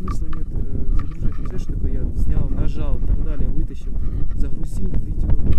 смысла нет э, загружать. представляешь, что такое? Я снял, нажал и так далее, вытащил, загрузил видео.